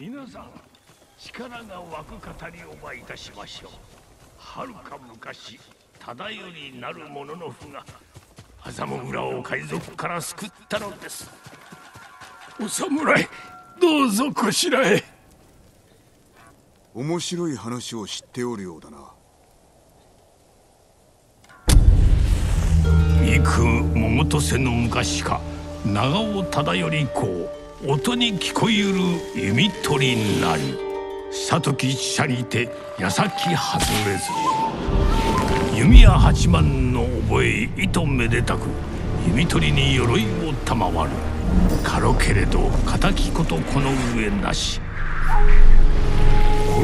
皆さん力が湧く語りをばいたしましょう。はるか昔忠頼なる者の父が麻も浦を海賊から救ったのですお侍どうぞこしらへ面白い話を知っておるようだな幾桃と瀬の昔か長尾忠頼公音に聞こえる弓取りなり。里吉者にて矢先外れず。弓矢八幡の覚え糸めでたく。弓取りに鎧を賜る。軽けれど敵ことこの上なし。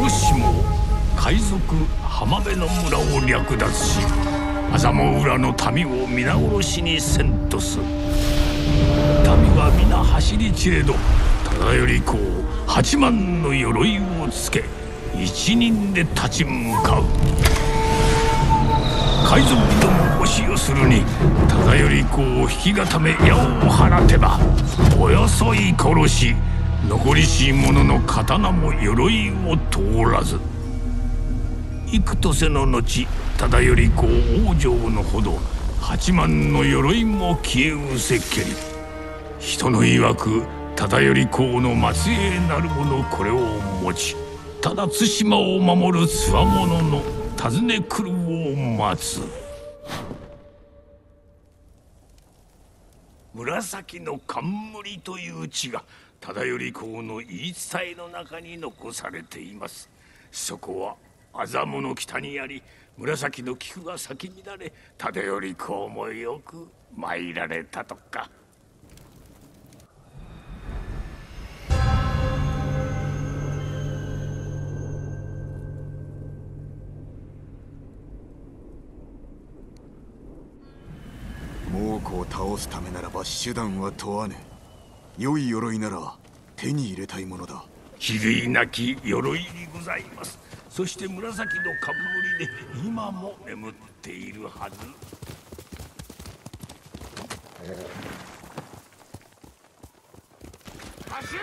殺しも海賊浜辺の村を略奪し麻も浦の民を皆殺しにせんとす。民は皆走り散れど忠頼公八万の鎧をつけ一人で立ち向かう。海賊ども押し寄するに忠頼公を引き固め矢を放てばおよそい殺し残りし者の刀も鎧を通らず。幾年の後忠頼公往生のほど八万の鎧も消えうせけり。人の曰く忠頼公の末裔なる者これを持ちただ対馬を守るつわものの訪ね来るを待つ。紫の冠という地が忠頼公の言い伝えの中に残されていますそこは麻布の北にあり紫の菊が咲き乱れ忠頼公もよく参られたとか。猛虎を倒すためならば手段は問わぬ。良い鎧なら手に入れたいものだ。比類なき鎧にございますそして紫の冠で今も眠っているはず。走れ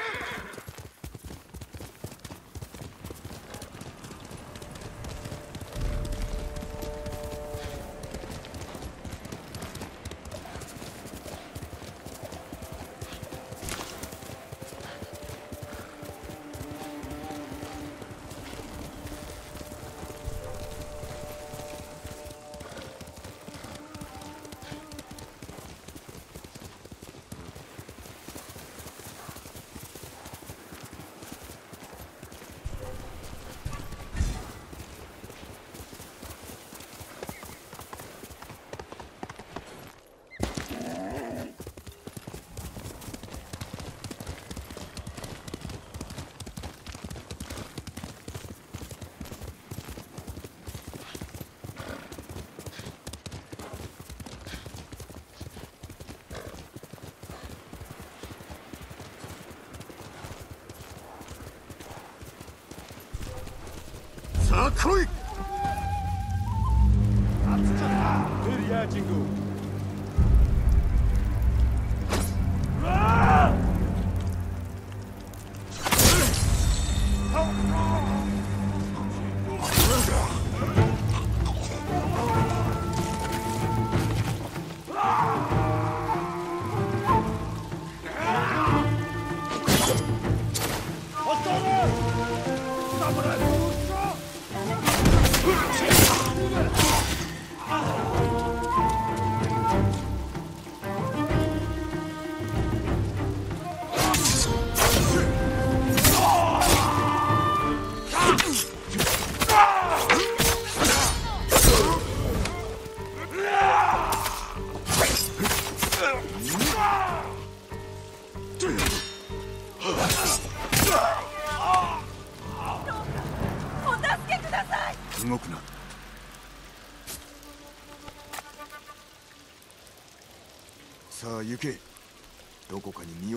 来い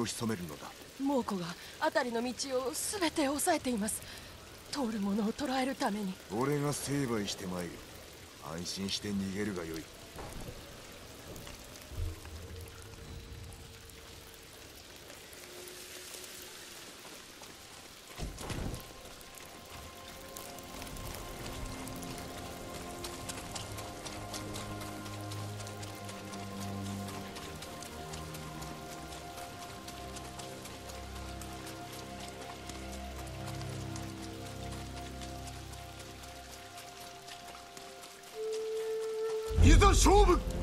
潜めるのだ猛虎が辺りの道を全て押さえています通る者を捕らえるために俺が成敗してまいる安心して逃げるがよい勝負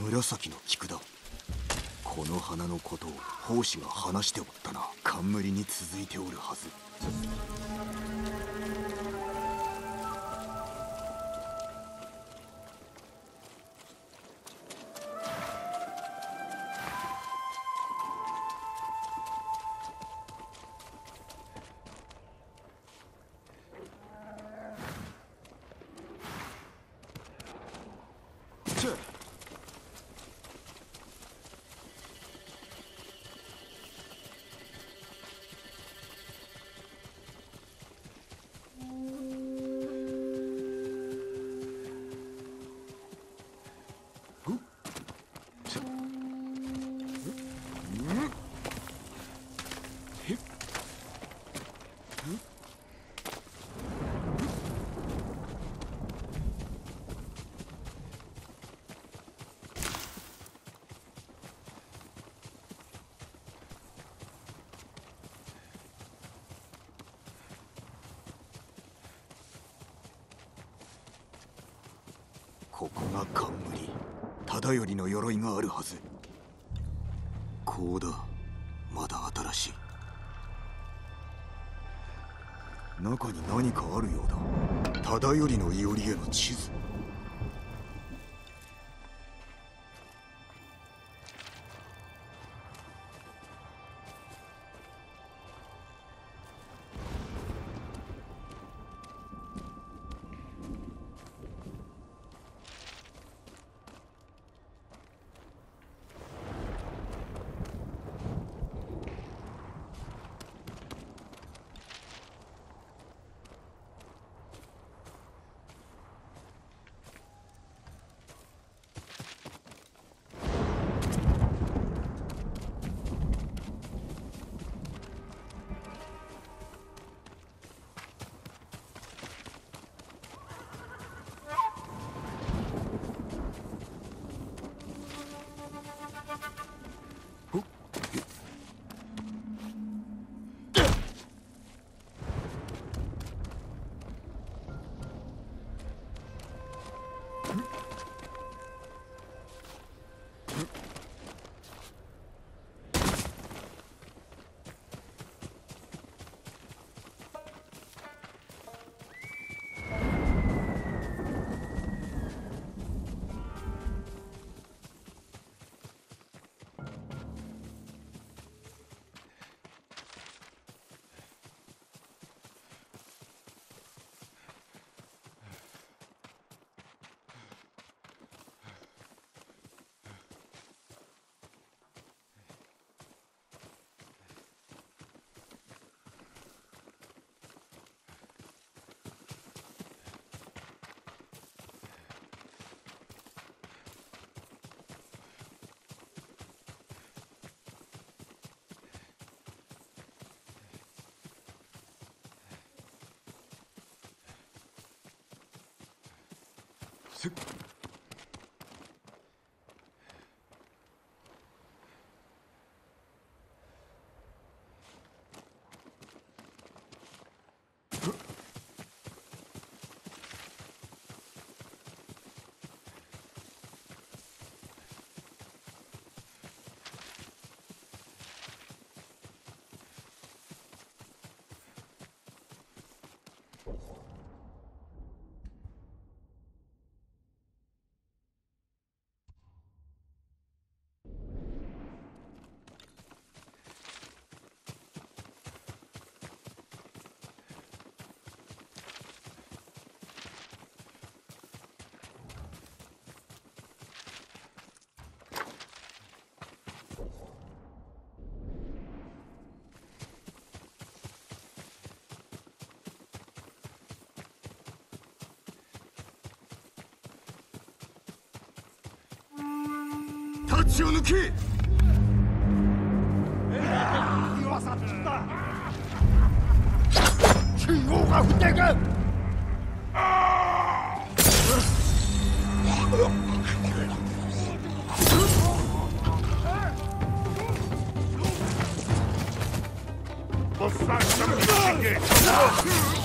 紫の菊だ。この花のことを奉仕が話しておったな。冠に続いておるはず。ここが冠忠頼の鎧があるはず。こうだ。まだ新しい。中に何かあるようだ。忠頼のいおりへの地図。立ちを抜け信号が降っていくおっさん下向き神経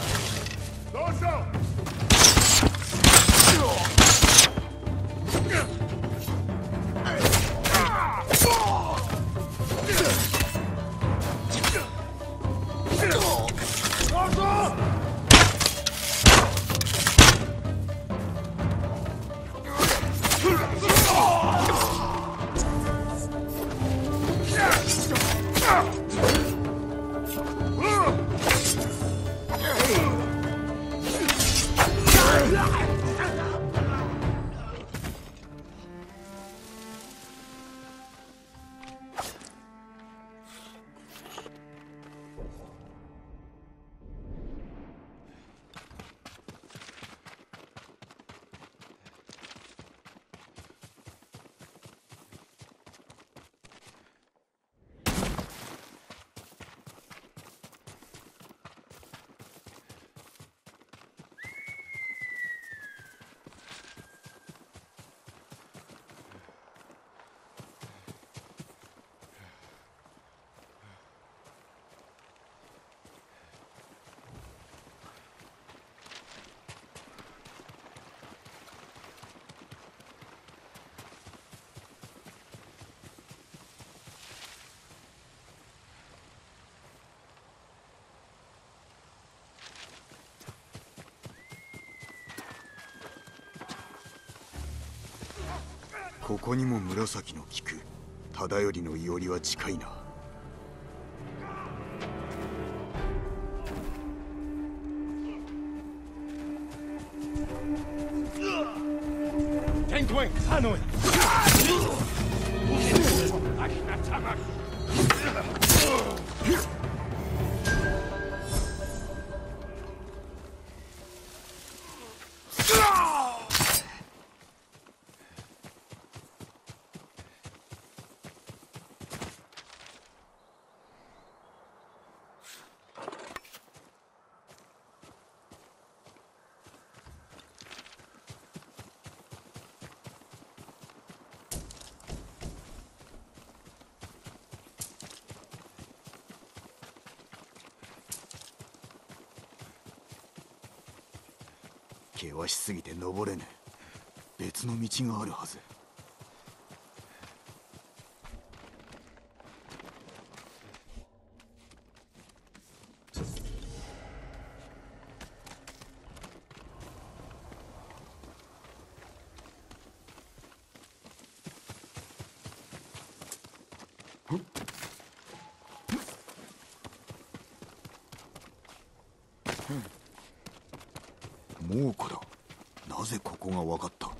ここにも紫の菊。忠頼のいおりは近いな険しすぎて登れぬ別の道があるはず猛虎だなぜここが分かった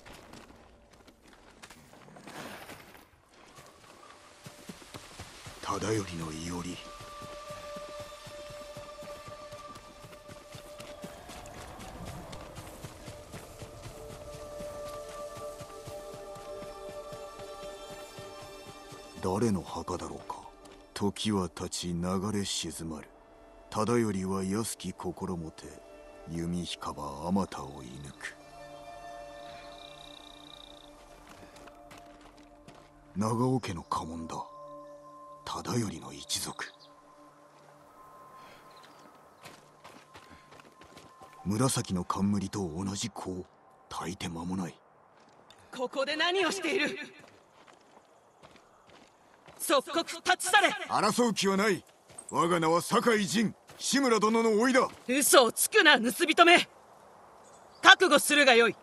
忠頼のいおり。誰の墓だろうか。時は経ち流れ静まる。忠頼は安き心もて。弓引かばあまたを射抜く。長尾家の家紋だ。忠頼の一族。紫の冠と同じ子を抱いて間もない。ここで何をしている？即刻立ち去れ！争う気はない。我が名は酒井陣志村殿の甥だ。嘘をつくな盗人め！覚悟するがよい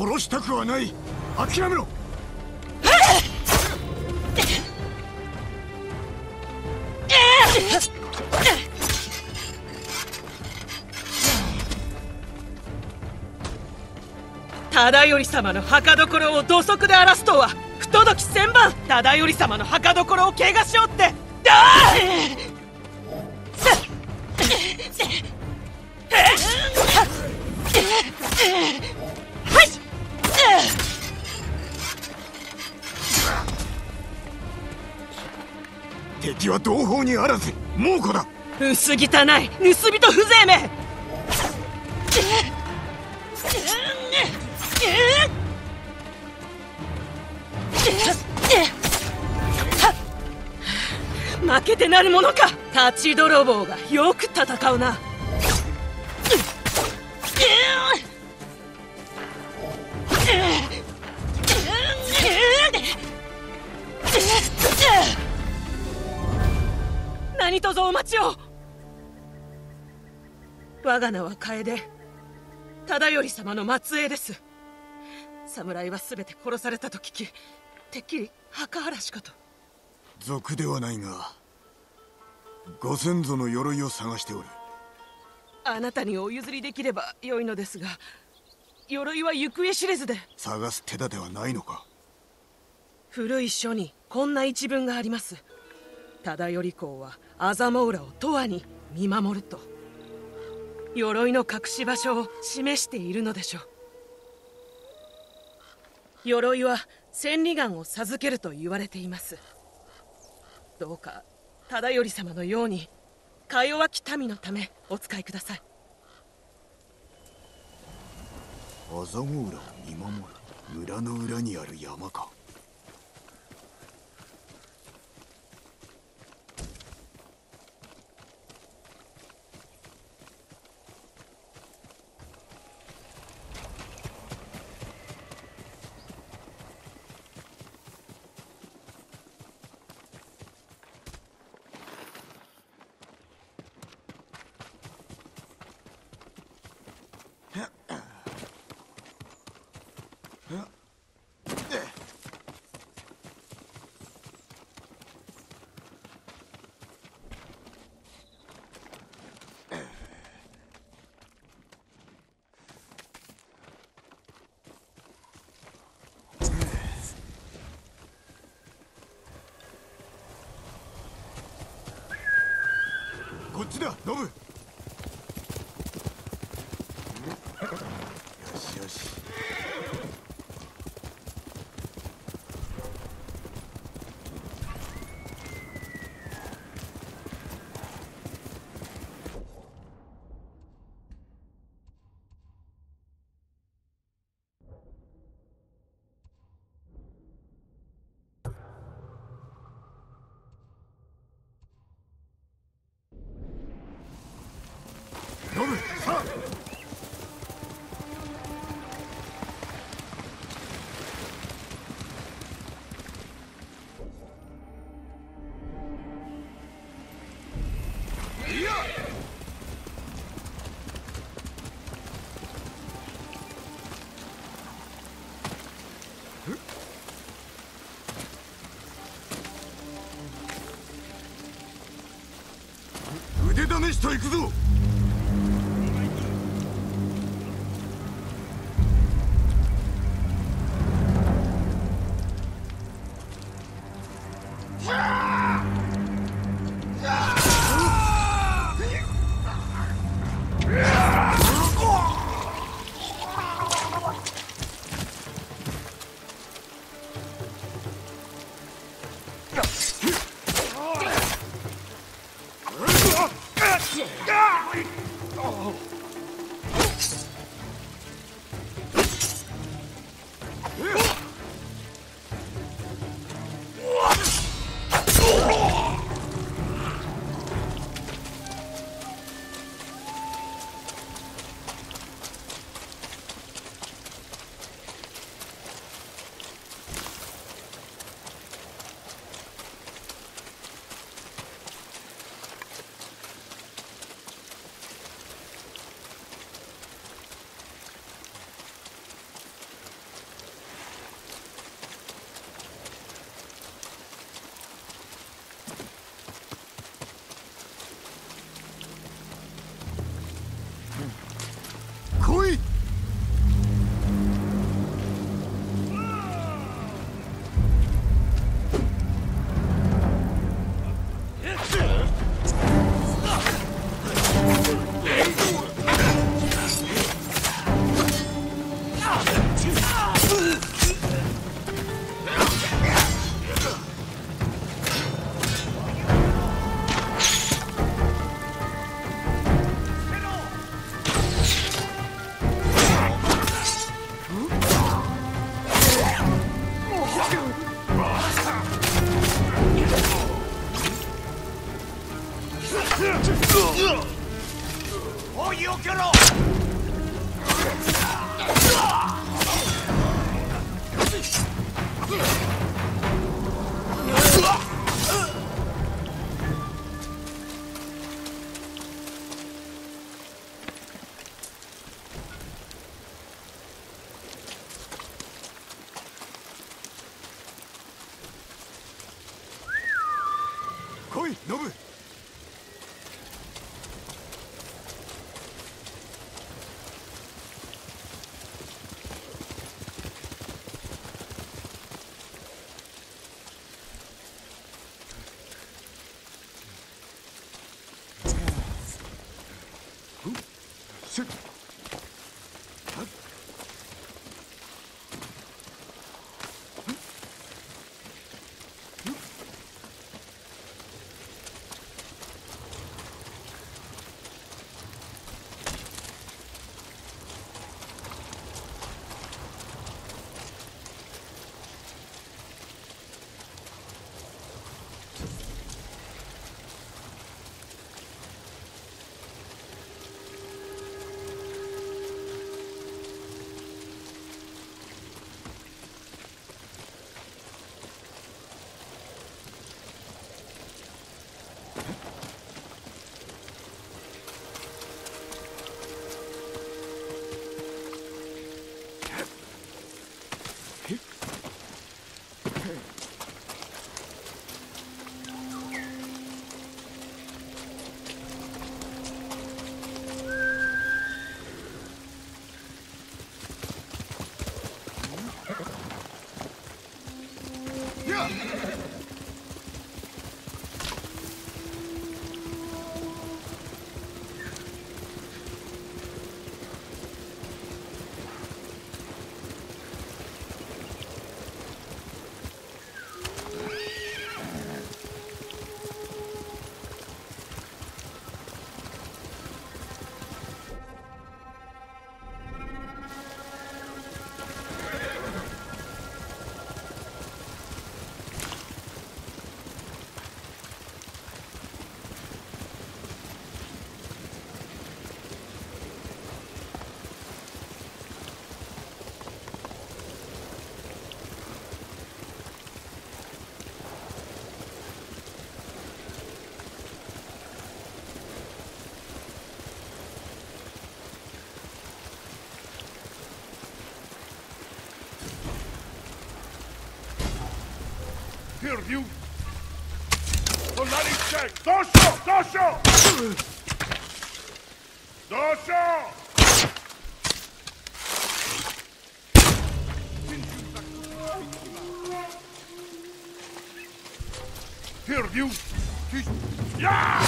殺したくはない。諦めろ。忠頼様の墓所を土足で荒らすとは不届き千番忠頼様の墓所を怪我しおってだ敵薄汚い。盗人風情め。負けてなるものか。立ち泥棒がよく戦うな。何卒お待ちを。我が名は楓忠頼様の末裔です。侍は全て殺されたと聞きてっきり墓荒らしかと。賊ではないがご先祖の鎧を探しておる。あなたにお譲りできればよいのですが鎧は行方知れずで。探す手立てはないのか。古い書にこんな一文があります。忠頼公はアザモウラを永遠に見守ると鎧の隠し場所を示しているのでしょう。鎧は千里眼を授けると言われています。どうか忠頼様のようにか弱き民のためお使いください。アザモウラを見守る村の裏にある山か。こっちだノブ。試しといくぞ。ノブ perdu. Soldati check. Dosso! Dosso! Dosso! Perdu. Yeah!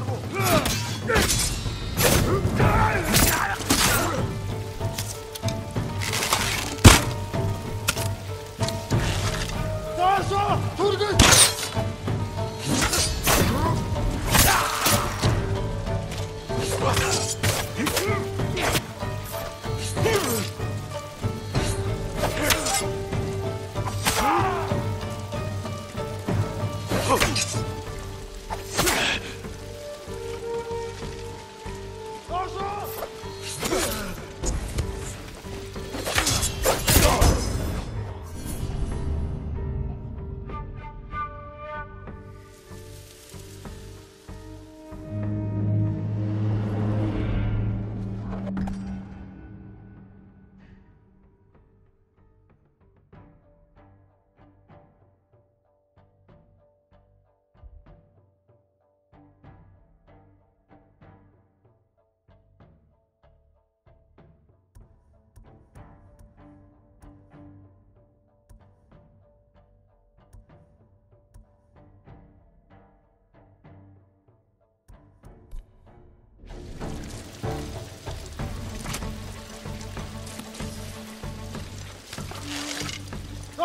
cargo.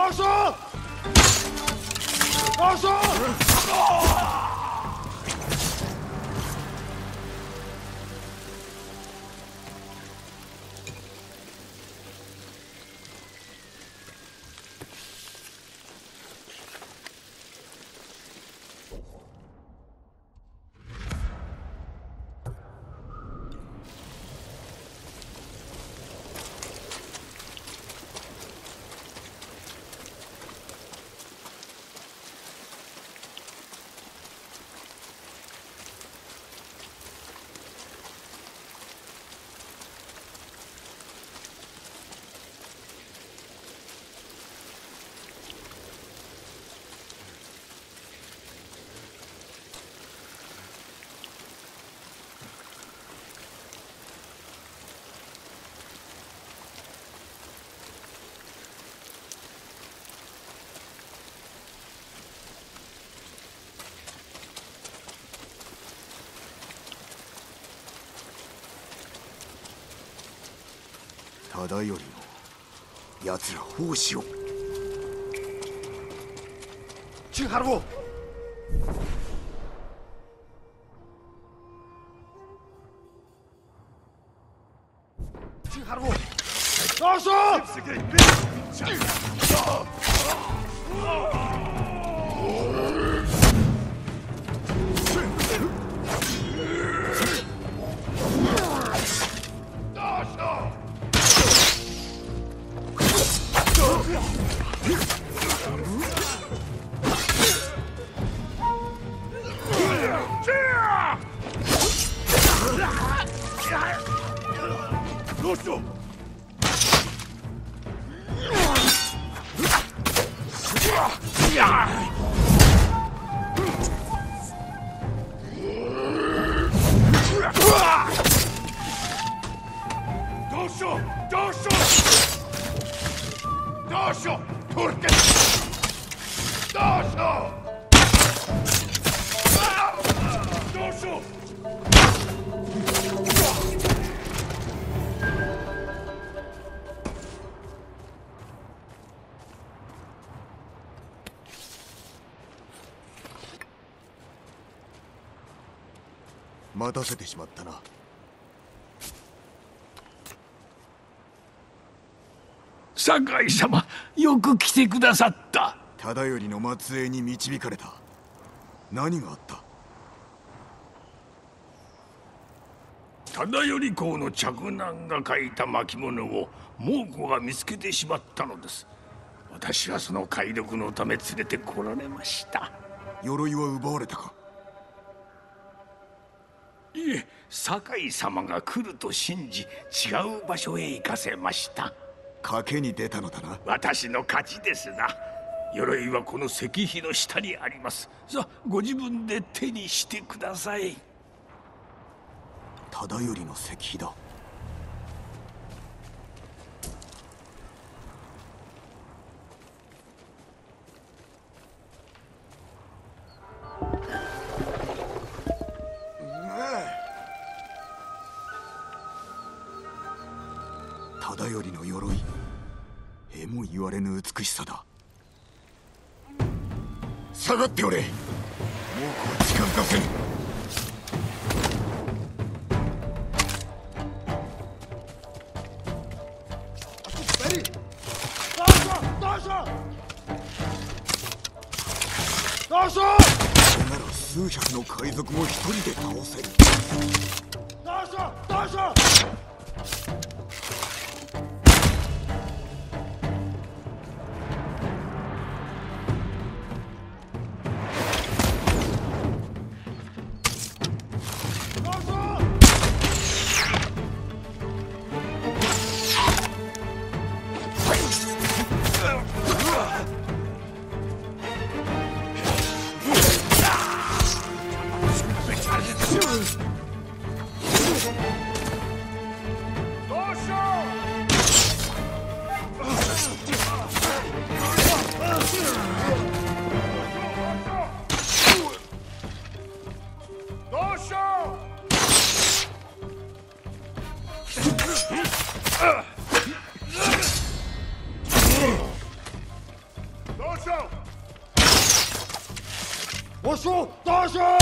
どうしよ忠頼を奴ら保護しよう中ハロ中ハロよっしゃ待たせてしまったな。酒井様よく来てくださった。忠頼の末裔に導かれた。何があった？忠頼公の嫡男が書いた巻物を猛虎が見つけてしまったのです。私はその解読のため連れてこられました。鎧は奪われたか？酒井様が来ると信じ違う場所へ行かせました。賭けに出たのだな。私の勝ちですな。鎧はこの石碑の下にあります。さあご自分で手にしてください。忠頼の石碑だしさだ。下がっておれ。猛虎近づかせ。る数百の海賊も一人で倒せる。将大将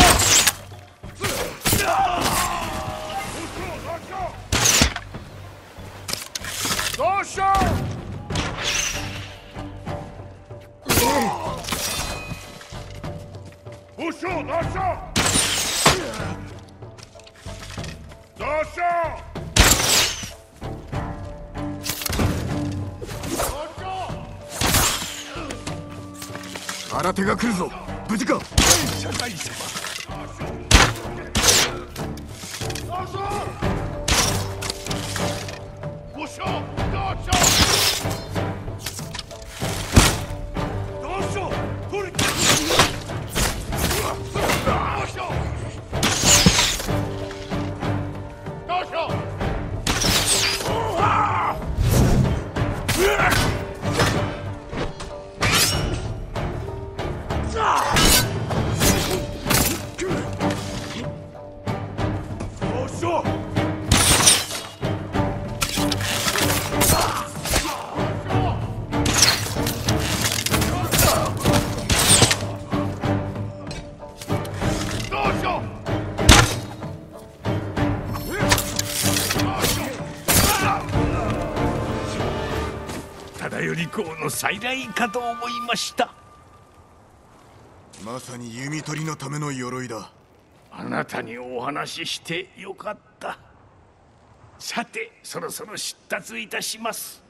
大将武将大将大将新手が来るぞ。無事か？大技巧の再来かと思いました。まさに弓取りのための鎧だ。あなたにお話ししてよかった。さてそろそろ出立いたします。